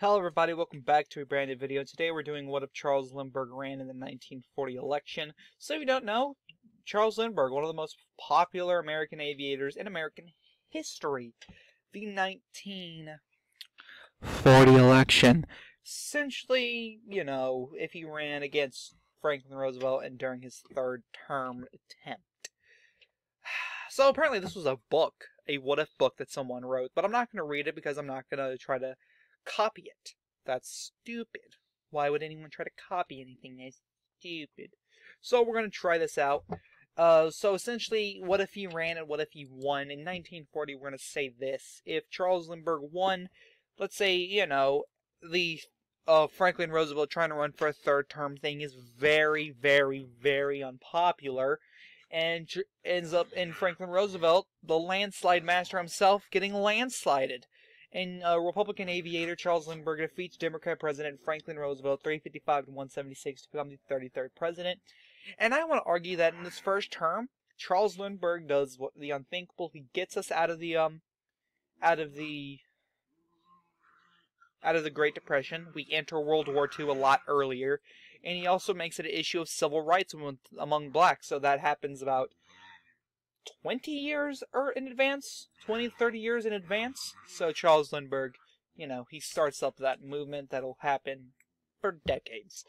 Hello everybody, welcome back to a brand new video. Today we're doing what if Charles Lindbergh ran in the 1940 election. So if you don't know, Charles Lindbergh, one of the most popular American aviators in American history. The 1940 election. Essentially, you know, if he ran against Franklin Roosevelt and during his third term attempt. So apparently this was a book, a what if book that someone wrote, but I'm not going to read it because I'm not going to try to copy it. That's stupid. Why would anyone try to copy anything that's stupid? So we're going to try this out. Uh, so essentially, what if he ran and what if he won? In 1940, we're going to say this. If Charles Lindbergh won, let's say, you know, the uh, Franklin Roosevelt trying to run for a third term thing is very, very, very unpopular. And ends up in Franklin Roosevelt, the landslide master himself, getting landslided and uh, Republican aviator Charles Lindbergh defeats Democrat President Franklin Roosevelt 355 to 176 to become the 33rd president. And I want to argue that in this first term, Charles Lindbergh does what the unthinkable. He gets us out of the um, out of the out of the Great Depression. We enter World War II a lot earlier, and he also makes it an issue of civil rights among, among blacks. So that happens about 20 years er, in advance, 20, 30 years in advance. So Charles Lindbergh, you know, he starts up that movement that'll happen for decades.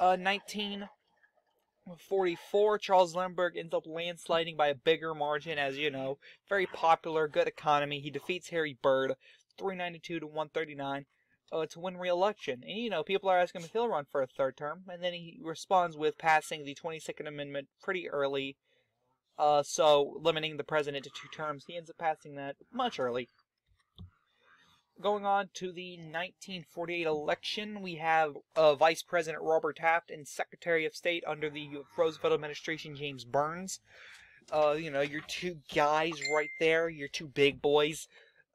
Uh, 1944, Charles Lindbergh ends up landsliding by a bigger margin, as you know, very popular, good economy. He defeats Harry Byrd, 392 to 139. Uh, to win re-election. And you know, people are asking if he'll run for a third term, and then he responds with passing the 22nd Amendment pretty early uh, so limiting the president to two terms. He ends up passing that much early. Going on to the 1948 election, we have uh, Vice President Robert Taft and Secretary of State under the Roosevelt administration, James Byrnes. Uh, you know, your two guys right there, your two big boys.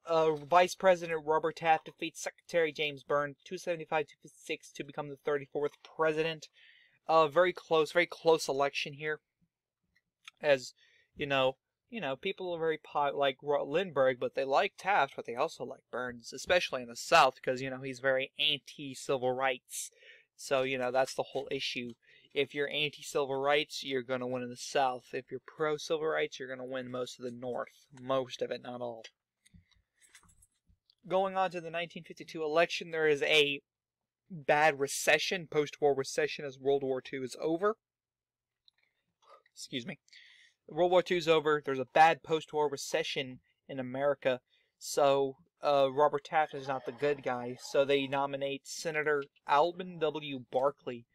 Uh, Vice President Robert Taft defeats Secretary James Byrnes 275 to 6 to become the 34th president. Uh, very close, very close election here as you know, you know, people are very pot like Lindbergh, but they like Taft, but they also like Byrnes, especially in the South, because you know he's very anti-civil rights. So you know that's the whole issue. If you're anti-civil rights, you're gonna win in the South. If you're pro-civil rights, you're gonna win most of the North, most of it, not all. Going on to the 1952 election, there is a bad recession, post-war recession, as World War II is over. Excuse me. World War II is over. There's a bad post-war recession in America, so uh, Robert Taft is not the good guy. So they nominate Senator Alben W. Barkley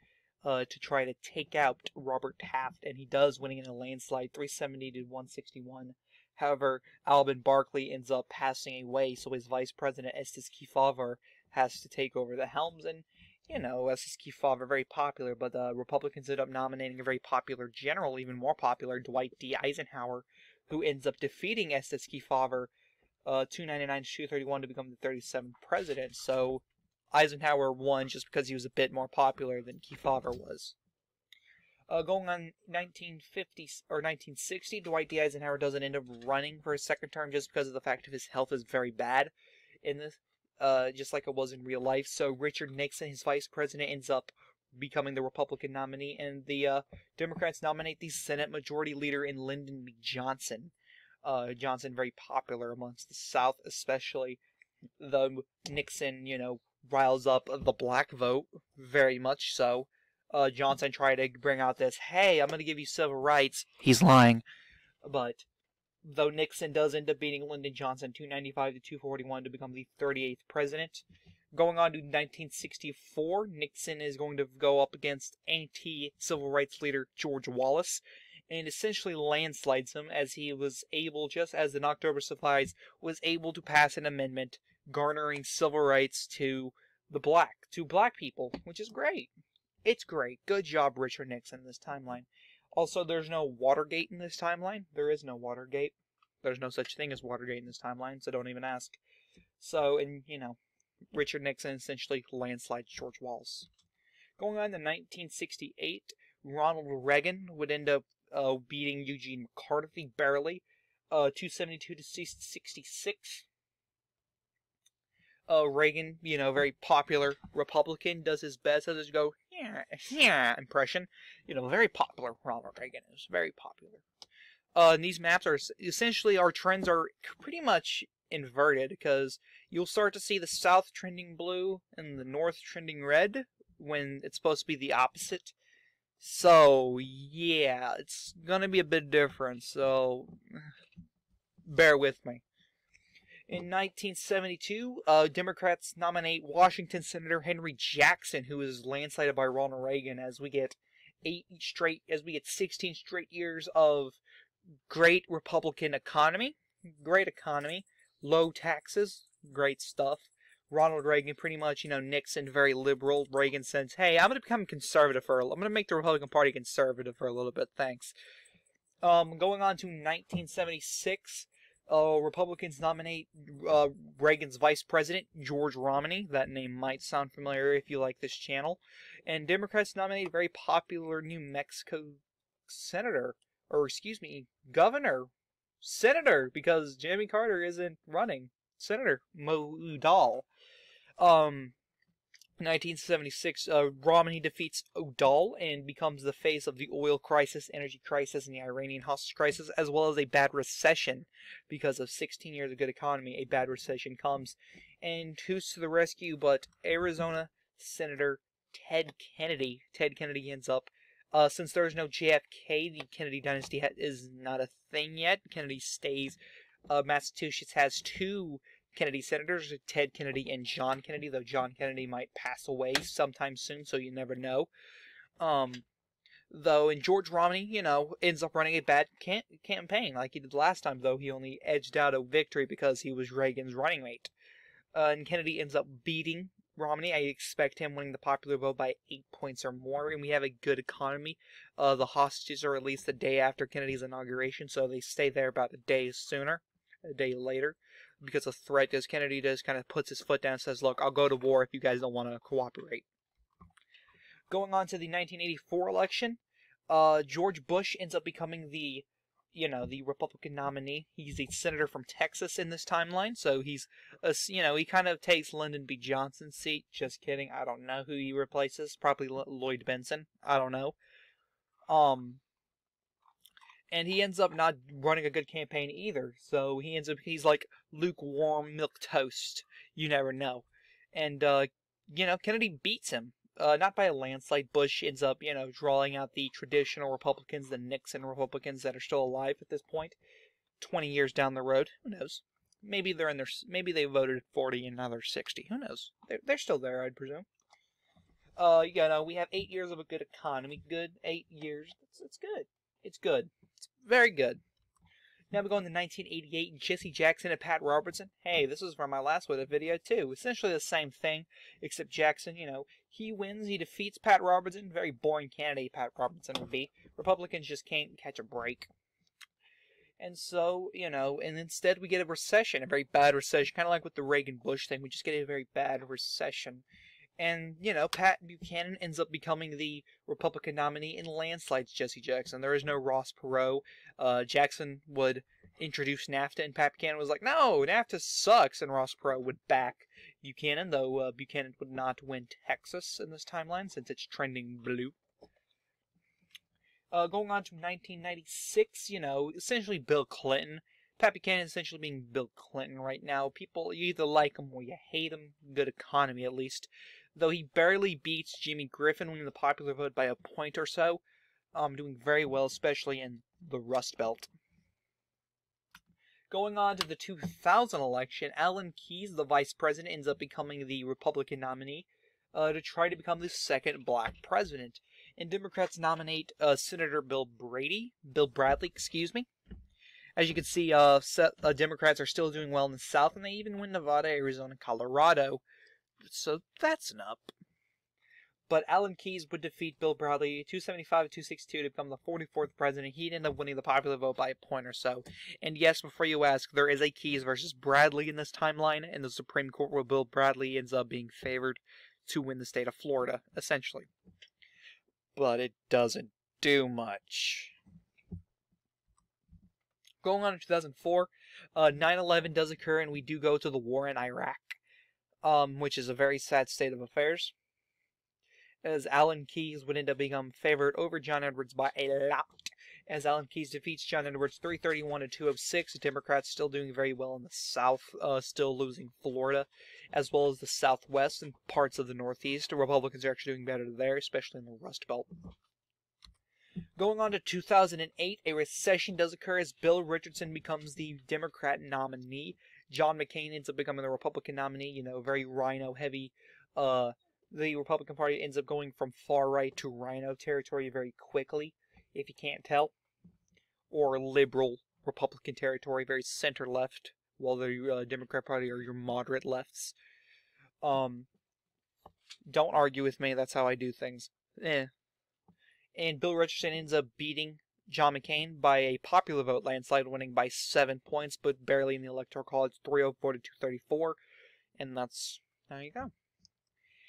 uh, to try to take out Robert Taft, and he does, winning in a landslide, 370 to 161. However, Alben Barkley ends up passing away, so his vice president Estes Kefauver has to take over the helms, and you know, Estes Kefauver very popular, but the Republicans ended up nominating a very popular general, even more popular, Dwight D. Eisenhower, who ends up defeating Estes Kefauver uh, 299 to 231 to become the 37th president. So Eisenhower won just because he was a bit more popular than Kefauver was. Uh, going on 1950 or 1960, Dwight D. Eisenhower doesn't end up running for his second term just because of the fact of his health is very bad in this uh, just like it was in real life. So Richard Nixon, his vice president, ends up becoming the Republican nominee, and the uh, Democrats nominate the Senate Majority Leader in Lyndon B. Johnson. Uh, Johnson very popular amongst the South, especially. The Nixon, you know, riles up the black vote very much so. Uh, Johnson tried to bring out this, "Hey, I'm going to give you civil rights." He's lying, but though Nixon does end up beating Lyndon Johnson 295 to 241 to become the 38th president. Going on to 1964, Nixon is going to go up against anti civil rights leader George Wallace and essentially landslides him as he was able, just as in October Supplies, was able to pass an amendment garnering civil rights to the black, to black people, which is great. It's great. Good job, Richard Nixon, in this timeline. Also, there's no Watergate in this timeline. There is no Watergate. There's no such thing as Watergate in this timeline, so don't even ask. So, and, you know, Richard Nixon essentially landslides George Wallace. Going on to 1968, Ronald Reagan would end up uh, beating Eugene McCarthy barely, uh, 272 to 66. Uh, Reagan, you know, very popular Republican, does his best, his go, yeah, yeah, impression. You know, very popular Ronald Reagan is, very popular. Uh, and these maps are essentially, our trends are pretty much inverted because you'll start to see the south trending blue and the north trending red when it's supposed to be the opposite. So, yeah, it's gonna be a bit different, so bear with me. In 1972, uh, Democrats nominate Washington Senator Henry Jackson, who is landslided by Ronald Reagan, as we get eight straight, as we get 16 straight years of great Republican economy, great economy, low taxes, great stuff. Ronald Reagan pretty much, you know, Nixon very liberal. Reagan says, "Hey, I'm going to become conservative for. A, I'm going to make the Republican Party conservative for a little bit. Thanks." Um, going on to 1976, uh, Republicans nominate uh, Reagan's vice president George Romney. That name might sound familiar if you like this channel. And Democrats nominate a very popular New Mexico senator, or excuse me, governor, senator, because Jimmy Carter isn't running. Senator Mo Udall. Um, 1976, uh, Romney defeats Udall and becomes the face of the oil crisis, energy crisis, and the Iranian hostage crisis, as well as a bad recession. Because of 16 years of good economy, a bad recession comes. And who's to the rescue but Arizona Senator Ted Kennedy? Ted Kennedy ends up, uh, since there's no JFK, the Kennedy dynasty is not a thing yet. Kennedy stays. Uh, Massachusetts has two Kennedy senators, Ted Kennedy and John Kennedy, though John Kennedy might pass away sometime soon, so you never know. Um, though, and George Romney, you know, ends up running a bad cam- campaign like he did last time, though he only edged out a victory because he was Reagan's running mate. Uh, and Kennedy ends up beating Romney. I expect him winning the popular vote by eight points or more, and we have a good economy. Uh, the hostages are released the day after Kennedy's inauguration, so they stay there about a day sooner, a day later because of threat, because Kennedy just kind of puts his foot down and says, look, I'll go to war if you guys don't want to cooperate. Going on to the 1984 election, uh, George Bush ends up becoming the, you know, the Republican nominee. He's a senator from Texas in this timeline, so he's, a, you know, he kind of takes Lyndon B. Johnson's seat. Just kidding. I don't know who he replaces. Probably Lloyd Bentsen. I don't know. Um, and he ends up not running a good campaign either. So he ends up he's like lukewarm milk toast. You never know. And uh, you know Kennedy beats him. Uh, not by a landslide. Bush ends up, you know, drawing out the traditional Republicans, the Nixon Republicans that are still alive at this point. Twenty years down the road, who knows? Maybe they're in their, maybe they voted forty and now they're sixty. Who knows? They're, they're still there, I'd presume. Uh, you know, we have eight years of a good economy. Good eight years. It's, it's good. It's good. Very good. Now we go into 1988, Jesse Jackson and Pat Robertson. Hey, this was from my last video too. Essentially the same thing, except Jackson, you know, he wins, he defeats Pat Robertson. Very boring candidate Pat Robertson would be. Republicans just can't catch a break. And so, you know, and instead we get a recession, a very bad recession, kind of like with the Reagan Bush thing. We just get a very bad recession. And, you know, Pat Buchanan ends up becoming the Republican nominee in landslides Jesse Jackson. There is no Ross Perot. Uh, Jackson would introduce NAFTA, and Pat Buchanan was like, no, NAFTA sucks. And Ross Perot would back Buchanan, though uh, Buchanan would not win Texas in this timeline since it's trending blue. Uh, going on to 1996, you know, essentially Bill Clinton. Pat Buchanan essentially being Bill Clinton right now. People, you either like him or you hate him. Good economy, at least though he barely beats Jimmy Griffin winning the popular vote by a point or so. Um, doing very well, especially in the Rust Belt. Going on to the 2000 election, Alan Keyes, the vice president, ends up becoming the Republican nominee uh, to try to become the second black president. And Democrats nominate uh, Senator Bill Brady, Bill Bradley, excuse me. As you can see, uh, uh, Democrats are still doing well in the South, and they even win Nevada, Arizona, Colorado so that's an up. But Alan Keyes would defeat Bill Bradley 275 262 to become the 44th president. He'd end up winning the popular vote by a point or so. And yes, before you ask, there is a Keyes versus Bradley in this timeline and the Supreme Court where Bill Bradley ends up being favored to win the state of Florida, essentially. But it doesn't do much. Going on in 2004, uh, 9 11 does occur, and we do go to the war in Iraq. Um, which is a very sad state of affairs. As Alan Keyes would end up becoming favored over John Edwards by a lot. As Alan Keyes defeats John Edwards 331 to 206, the Democrats still doing very well in the South, uh, still losing Florida, as well as the Southwest and parts of the Northeast. The Republicans are actually doing better there, especially in the Rust Belt. Going on to 2008, a recession does occur as Bill Richardson becomes the Democrat nominee. John McCain ends up becoming the Republican nominee. You know, very rhino heavy. Uh, the Republican Party ends up going from far right to rhino territory very quickly, if you can't tell, or liberal Republican territory, very center left, while the uh, Democrat Party are your moderate lefts. Um, don't argue with me. That's how I do things. Eh, and Bill Richardson ends up beating John McCain by a popular vote landslide, winning by seven points, but barely in the Electoral College, 304 to 234, and that's there you go.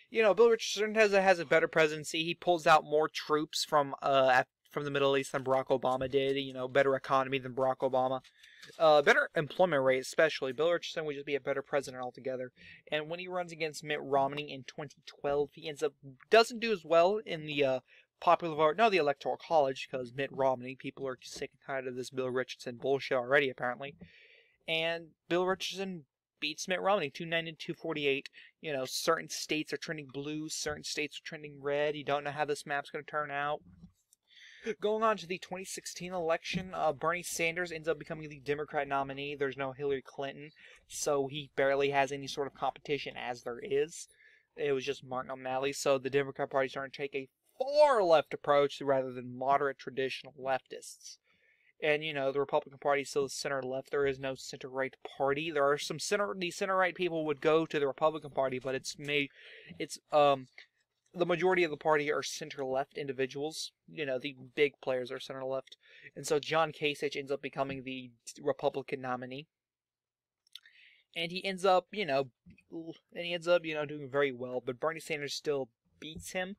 You know, Bill Richardson has a has a better presidency. He pulls out more troops from uh from the Middle East than Barack Obama did. You know, better economy than Barack Obama, uh, better employment rate especially. Bill Richardson would just be a better president altogether. And when he runs against Mitt Romney in 2012, he ends up doesn't do as well in the uh, popular vote, no, the Electoral College, because Mitt Romney, people are sick and tired of this Bill Richardson bullshit already, apparently. And Bill Richardson beats Mitt Romney, 290 to 248. You know, certain states are trending blue, certain states are trending red. You don't know how this map's going to turn out. Going on to the 2016 election, uh, Bernie Sanders ends up becoming the Democrat nominee. There's no Hillary Clinton, so he barely has any sort of competition as there is. It was just Martin O'Malley, so the Democrat Party's starting to take a far left approach rather than moderate traditional leftists. And you know, the Republican Party is still center left. There is no center right party. There are some center the center right people would go to the Republican Party, but it's made it's um the majority of the party are center left individuals. You know, the big players are center left. And so John Kasich ends up becoming the Republican nominee. And he ends up, you know, and he ends up, you know, doing very well, but Bernie Sanders still beats him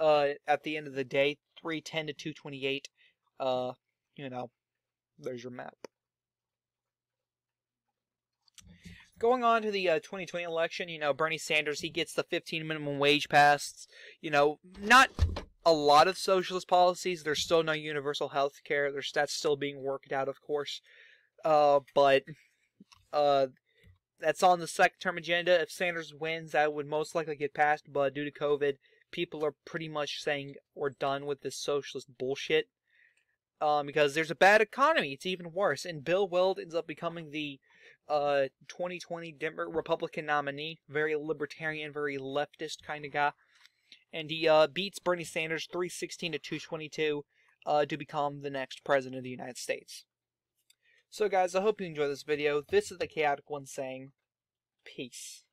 uh, at the end of the day, 310 to 228. Uh, you know, there's your map. Going on to the uh, 2020 election, you know, Bernie Sanders, he gets the 15 minimum wage passed. You know, not a lot of socialist policies. There's still no universal health care. There's, that's still being worked out, of course. Uh, but uh, that's on the second term agenda. If Sanders wins, that would most likely get passed. But due to COVID, people are pretty much saying we're done with this socialist bullshit. Um, because there's a bad economy. It's even worse. And Bill Weld ends up becoming the uh, 2020 Denver Republican nominee. Very libertarian, very leftist kind of guy. And he uh, beats Bernie Sanders 316 to 222 uh, to become the next president of the United States. So, guys, I hope you enjoyed this video. This is the Chaotic One saying, peace.